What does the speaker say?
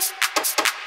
Let's.